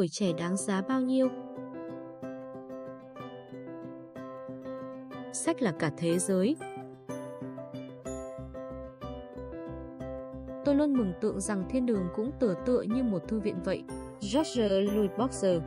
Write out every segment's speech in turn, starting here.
tuổi trẻ đáng giá bao nhiêu? Sách là cả thế giới. Tôi luôn mừng tượng rằng thiên đường cũng tựa tựa như một thư viện vậy. George Louis Boxer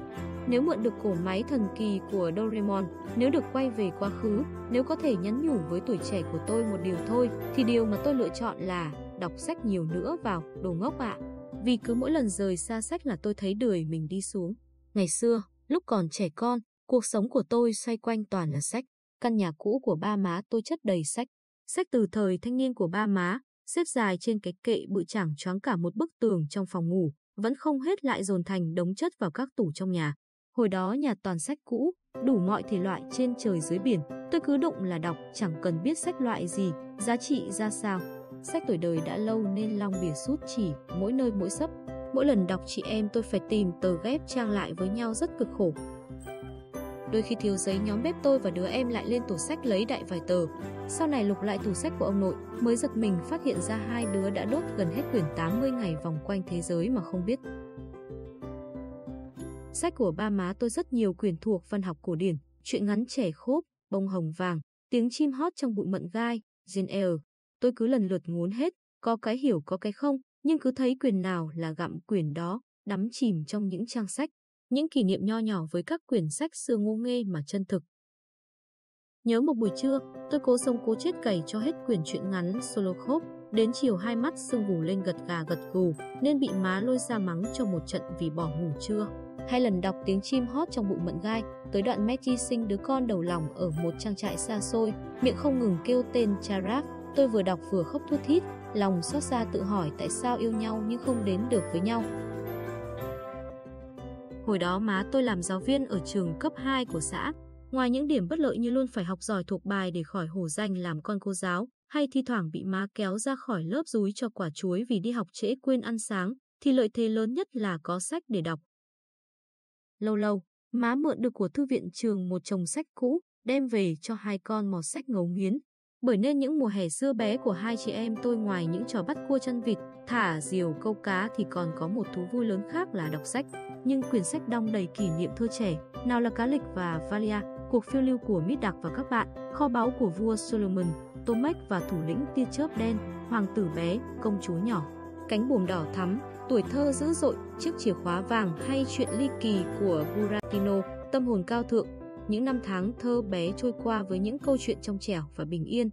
Nếu mượn được cổ máy thần kỳ của Doraemon, nếu được quay về quá khứ, nếu có thể nhắn nhủ với tuổi trẻ của tôi một điều thôi, thì điều mà tôi lựa chọn là đọc sách nhiều nữa vào, đồ ngốc ạ. À. Vì cứ mỗi lần rời xa sách là tôi thấy đời mình đi xuống. Ngày xưa, lúc còn trẻ con, cuộc sống của tôi xoay quanh toàn là sách. Căn nhà cũ của ba má tôi chất đầy sách. Sách từ thời thanh niên của ba má, xếp dài trên cái kệ bự chẳng choáng cả một bức tường trong phòng ngủ, vẫn không hết lại dồn thành đống chất vào các tủ trong nhà. Hồi đó nhà toàn sách cũ, đủ mọi thể loại trên trời dưới biển, tôi cứ đụng là đọc chẳng cần biết sách loại gì, giá trị ra sao. Sách tuổi đời đã lâu nên long bìa sút chỉ, mỗi nơi mỗi sấp. Mỗi lần đọc chị em tôi phải tìm tờ ghép trang lại với nhau rất cực khổ. Đôi khi thiếu giấy nhóm bếp tôi và đứa em lại lên tủ sách lấy đại vài tờ. Sau này lục lại tủ sách của ông nội, mới giật mình phát hiện ra hai đứa đã đốt gần hết quyển 80 ngày vòng quanh thế giới mà không biết. Sách của ba má tôi rất nhiều quyển thuộc văn học cổ điển, chuyện ngắn trẻ khốp, bông hồng vàng, tiếng chim hót trong bụi mận gai, Jane Eyre. Tôi cứ lần lượt ngốn hết, có cái hiểu có cái không, nhưng cứ thấy quyển nào là gặm quyển đó, đắm chìm trong những trang sách, những kỷ niệm nho nhỏ với các quyển sách xưa ngô nghê mà chân thực. Nhớ một buổi trưa, tôi cố sống cố chết cày cho hết quyển truyện ngắn Solo Khốp, đến chiều hai mắt sưng vù lên gật gà gật gù, nên bị má lôi ra mắng cho một trận vì bỏ ngủ trưa. Hai lần đọc tiếng chim hót trong bụi mận gai, tới đoạn Maggie sinh đứa con đầu lòng ở một trang trại xa xôi, miệng không ngừng kêu tên Charaf, tôi vừa đọc vừa khóc thút thít, lòng xót xa tự hỏi tại sao yêu nhau nhưng không đến được với nhau. Hồi đó má tôi làm giáo viên ở trường cấp 2 của xã. Ngoài những điểm bất lợi như luôn phải học giỏi thuộc bài để khỏi hổ danh làm con cô giáo, hay thi thoảng bị má kéo ra khỏi lớp rúi cho quả chuối vì đi học trễ quên ăn sáng, thì lợi thế lớn nhất là có sách để đọc. Lâu lâu, má mượn được của thư viện trường một chồng sách cũ, đem về cho hai con mò sách ngấu nghiến. Bởi nên những mùa hè xưa bé của hai chị em tôi ngoài những trò bắt cua chân vịt, thả diều câu cá thì còn có một thú vui lớn khác là đọc sách. Nhưng quyển sách đong đầy kỷ niệm thơ trẻ, nào là Cá lịch và Valia, cuộc phiêu lưu của Mít Đặc và các bạn, kho báu của vua Solomon, Tomek và thủ lĩnh tia chớp đen, hoàng tử bé, công chúa nhỏ, cánh buồm đỏ thắm, tuổi thơ dữ dội, chiếc chìa khóa vàng hay chuyện ly kỳ của Buratino, tâm hồn cao thượng, những năm tháng thơ bé trôi qua với những câu chuyện trong trẻo và bình yên.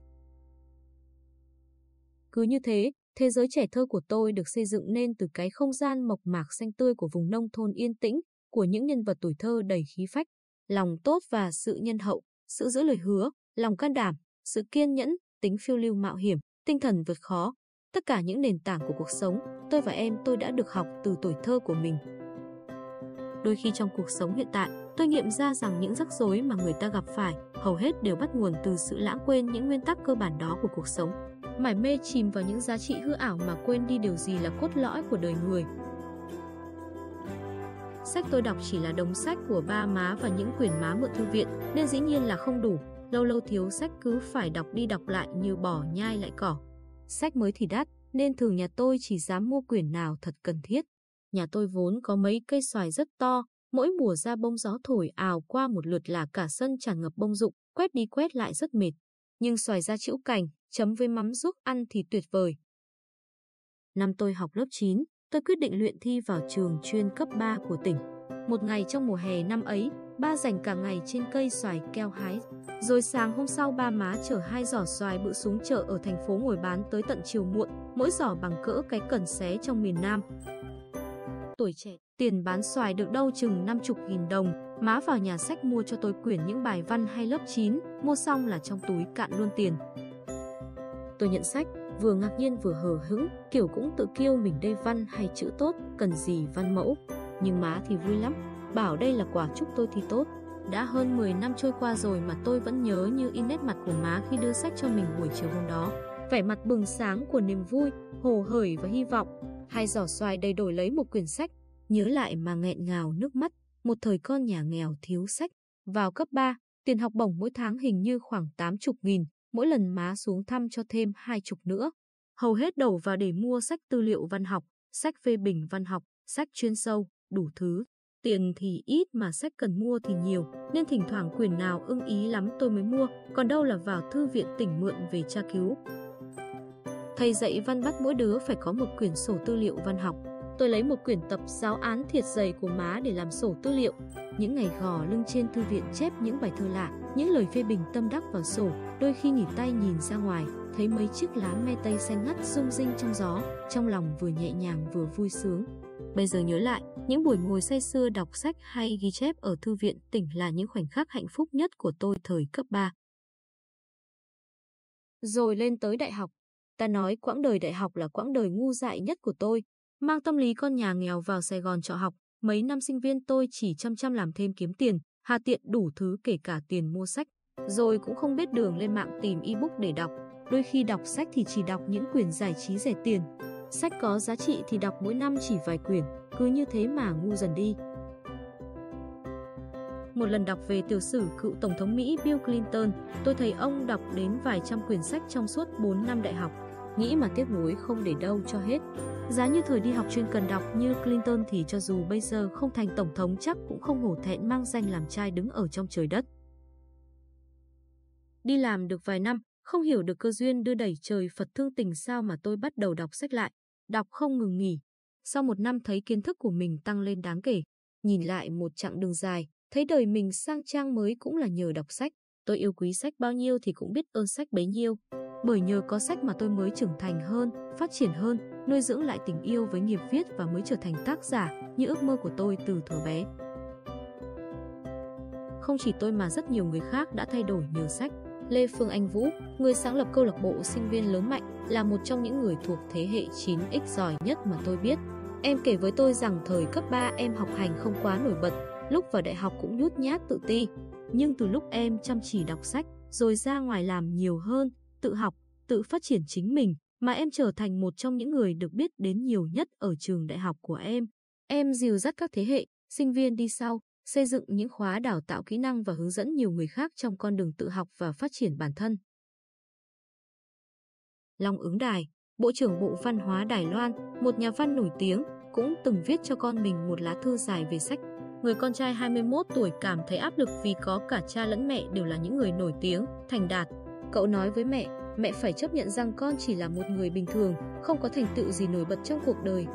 Cứ như thế, thế giới trẻ thơ của tôi được xây dựng nên từ cái không gian mộc mạc xanh tươi của vùng nông thôn yên tĩnh, của những nhân vật tuổi thơ đầy khí phách, lòng tốt và sự nhân hậu, sự giữ lời hứa, lòng can đảm, sự kiên nhẫn, tính phiêu lưu mạo hiểm, tinh thần vượt khó. Tất cả những nền tảng của cuộc sống, tôi và em tôi đã được học từ tuổi thơ của mình. Đôi khi trong cuộc sống hiện tại, tôi nghiệm ra rằng những rắc rối mà người ta gặp phải hầu hết đều bắt nguồn từ sự lãng quên những nguyên tắc cơ bản đó của cuộc sống. Mải mê chìm vào những giá trị hư ảo mà quên đi điều gì là cốt lõi của đời người. Sách tôi đọc chỉ là đống sách của ba má và những quyển má mượn thư viện, nên dĩ nhiên là không đủ. Lâu lâu thiếu sách cứ phải đọc đi đọc lại như bỏ nhai lại cỏ. Sách mới thì đắt, nên thường nhà tôi chỉ dám mua quyển nào thật cần thiết. Nhà tôi vốn có mấy cây xoài rất to, mỗi mùa ra bông gió thổi ào qua một lượt là cả sân tràn ngập bông rụng, quét đi quét lại rất mệt. Nhưng xoài ra chữ cành, chấm với mắm ruốc ăn thì tuyệt vời. Năm tôi học lớp 9, tôi quyết định luyện thi vào trường chuyên cấp 3 của tỉnh. Một ngày trong mùa hè năm ấy, ba dành cả ngày trên cây xoài keo hái. Rồi sáng hôm sau ba má chở hai giỏ xoài bự xuống chợ ở thành phố ngồi bán tới tận chiều muộn, mỗi giỏ bằng cỡ cái cần xé trong miền Nam tuổi trẻ, tiền bán xoài được đâu chừng 50 nghìn đồng, má vào nhà sách mua cho tôi quyển những bài văn hay lớp 9, mua xong là trong túi cạn luôn tiền. Tôi nhận sách, vừa ngạc nhiên vừa hờ hững, kiểu cũng tự kêu mình đây văn hay chữ tốt, cần gì văn mẫu. Nhưng má thì vui lắm, bảo đây là quả chúc tôi thì tốt. Đã hơn 10 năm trôi qua rồi mà tôi vẫn nhớ như in nét mặt của má khi đưa sách cho mình buổi chiều hôm đó. Vẻ mặt bừng sáng của niềm vui, hồ hởi và hy vọng hai giỏ xoài đầy đổi lấy một quyển sách, nhớ lại mà nghẹn ngào nước mắt, một thời con nhà nghèo thiếu sách. Vào cấp 3, tiền học bổng mỗi tháng hình như khoảng 80 nghìn, mỗi lần má xuống thăm cho thêm hai chục nữa. Hầu hết đầu vào để mua sách tư liệu văn học, sách phê bình văn học, sách chuyên sâu, đủ thứ. Tiền thì ít mà sách cần mua thì nhiều, nên thỉnh thoảng quyển nào ưng ý lắm tôi mới mua, còn đâu là vào thư viện tỉnh mượn về tra cứu. Thầy dạy văn bắt mỗi đứa phải có một quyển sổ tư liệu văn học. Tôi lấy một quyển tập giáo án thiệt dày của má để làm sổ tư liệu. Những ngày gò lưng trên thư viện chép những bài thơ lạ, những lời phê bình tâm đắc vào sổ, đôi khi nghỉ tay nhìn ra ngoài, thấy mấy chiếc lá me tây xanh ngắt rung rinh trong gió, trong lòng vừa nhẹ nhàng vừa vui sướng. Bây giờ nhớ lại, những buổi ngồi say sưa đọc sách hay ghi chép ở thư viện tỉnh là những khoảnh khắc hạnh phúc nhất của tôi thời cấp 3. Rồi lên tới đại học. Ta nói quãng đời đại học là quãng đời ngu dại nhất của tôi. Mang tâm lý con nhà nghèo vào Sài Gòn trọ học, mấy năm sinh viên tôi chỉ chăm chăm làm thêm kiếm tiền, hà tiện đủ thứ kể cả tiền mua sách. Rồi cũng không biết đường lên mạng tìm ebook để đọc. Đôi khi đọc sách thì chỉ đọc những quyển giải trí rẻ tiền, Sách có giá trị thì đọc mỗi năm chỉ vài quyển, cứ như thế mà ngu dần đi. Một lần đọc về tiểu sử cựu Tổng thống Mỹ Bill Clinton, tôi thấy ông đọc đến vài trăm quyển sách trong suốt 4 năm đại học. Nghĩ mà tiếc nuối không để đâu cho hết. Giá như thời đi học chuyên cần đọc như Clinton thì cho dù bây giờ không thành Tổng thống chắc cũng không hổ thẹn mang danh làm trai đứng ở trong trời đất. Đi làm được vài năm, không hiểu được cơ duyên đưa đẩy trời Phật thương tình sao mà tôi bắt đầu đọc sách lại đọc không ngừng nghỉ. Sau một năm thấy kiến thức của mình tăng lên đáng kể, nhìn lại một chặng đường dài, thấy đời mình sang trang mới cũng là nhờ đọc sách. Tôi yêu quý sách bao nhiêu thì cũng biết ơn sách bấy nhiêu. Bởi nhờ có sách mà tôi mới trưởng thành hơn, phát triển hơn, nuôi dưỡng lại tình yêu với nghiệp viết và mới trở thành tác giả như ước mơ của tôi từ thuở bé. Không chỉ tôi mà rất nhiều người khác đã thay đổi nhờ sách. Lê Phương Anh Vũ, người sáng lập câu lạc bộ sinh viên lớn mạnh, là một trong những người thuộc thế hệ 9X giỏi nhất mà tôi biết. Em kể với tôi rằng thời cấp 3 em học hành không quá nổi bật, lúc vào đại học cũng nhút nhát tự ti. Nhưng từ lúc em chăm chỉ đọc sách, rồi ra ngoài làm nhiều hơn, tự học, tự phát triển chính mình, mà em trở thành một trong những người được biết đến nhiều nhất ở trường đại học của em. Em dìu dắt các thế hệ, sinh viên đi sau, xây dựng những khóa đào tạo kỹ năng và hướng dẫn nhiều người khác trong con đường tự học và phát triển bản thân. Long ứng đài, Bộ trưởng Bộ Văn hóa Đài Loan, một nhà văn nổi tiếng, cũng từng viết cho con mình một lá thư dài về sách. Người con trai 21 tuổi cảm thấy áp lực vì có cả cha lẫn mẹ đều là những người nổi tiếng, thành đạt. Cậu nói với mẹ, mẹ phải chấp nhận rằng con chỉ là một người bình thường, không có thành tựu gì nổi bật trong cuộc đời.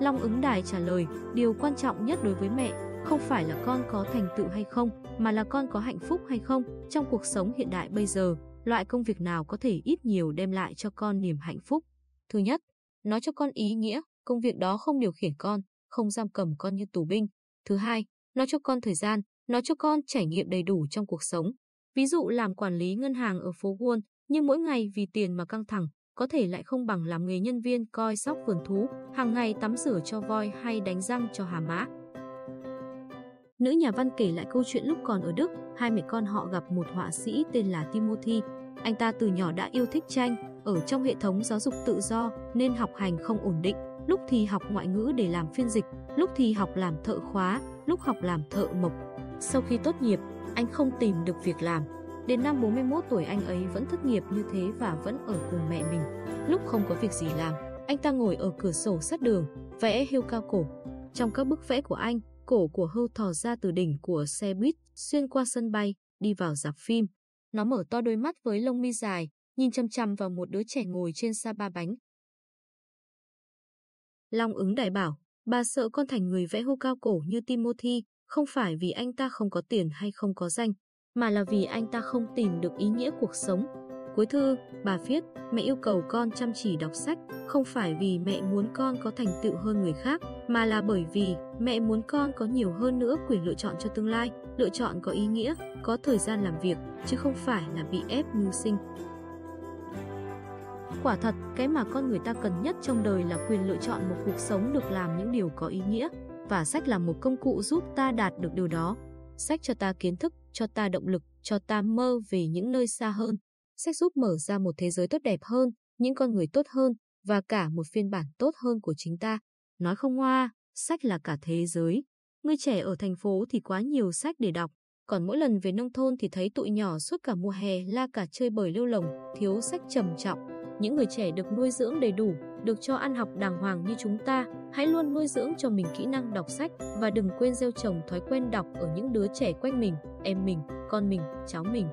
Long ứng đài trả lời, điều quan trọng nhất đối với mẹ không phải là con có thành tựu hay không, mà là con có hạnh phúc hay không trong cuộc sống hiện đại bây giờ loại công việc nào có thể ít nhiều đem lại cho con niềm hạnh phúc. Thứ nhất, nói cho con ý nghĩa, công việc đó không điều khiển con, không giam cầm con như tù binh. Thứ hai, nói cho con thời gian, nói cho con trải nghiệm đầy đủ trong cuộc sống. Ví dụ làm quản lý ngân hàng ở phố Wall, nhưng mỗi ngày vì tiền mà căng thẳng, có thể lại không bằng làm nghề nhân viên coi sóc vườn thú, hàng ngày tắm rửa cho voi hay đánh răng cho hà mã. Nữ nhà văn kể lại câu chuyện lúc còn ở Đức, hai mẹ con họ gặp một họa sĩ tên là Timothy. Anh ta từ nhỏ đã yêu thích tranh, ở trong hệ thống giáo dục tự do nên học hành không ổn định. Lúc thì học ngoại ngữ để làm phiên dịch, lúc thì học làm thợ khóa, lúc học làm thợ mộc. Sau khi tốt nghiệp, anh không tìm được việc làm. Đến năm 41 tuổi anh ấy vẫn thất nghiệp như thế và vẫn ở cùng mẹ mình. Lúc không có việc gì làm, anh ta ngồi ở cửa sổ sát đường, vẽ hươu cao cổ. Trong các bức vẽ của anh, cổ của hươu thò ra từ đỉnh của xe buýt, xuyên qua sân bay, đi vào dạp phim. Nó mở to đôi mắt với lông mi dài, nhìn chăm chăm vào một đứa trẻ ngồi trên xa ba bánh. Long ứng đại bảo, bà sợ con thành người vẽ hươu cao cổ như Timothy, không phải vì anh ta không có tiền hay không có danh, mà là vì anh ta không tìm được ý nghĩa cuộc sống. Cuối thư, bà viết, mẹ yêu cầu con chăm chỉ đọc sách, không phải vì mẹ muốn con có thành tựu hơn người khác, mà là bởi vì mẹ muốn con có nhiều hơn nữa quyền lựa chọn cho tương lai, lựa chọn có ý nghĩa, có thời gian làm việc, chứ không phải là bị ép mưu sinh. Quả thật, cái mà con người ta cần nhất trong đời là quyền lựa chọn một cuộc sống được làm những điều có ý nghĩa, và sách là một công cụ giúp ta đạt được điều đó. Sách cho ta kiến thức, cho ta động lực, cho ta mơ về những nơi xa hơn. Sách giúp mở ra một thế giới tốt đẹp hơn, những con người tốt hơn và cả một phiên bản tốt hơn của chính ta. Nói không hoa, sách là cả thế giới. Người trẻ ở thành phố thì quá nhiều sách để đọc, còn mỗi lần về nông thôn thì thấy tụi nhỏ suốt cả mùa hè la cả chơi bời lêu lồng, thiếu sách trầm trọng. Những người trẻ được nuôi dưỡng đầy đủ, được cho ăn học đàng hoàng như chúng ta, hãy luôn nuôi dưỡng cho mình kỹ năng đọc sách và đừng quên gieo trồng thói quen đọc ở những đứa trẻ quanh mình, em mình, con mình, cháu mình.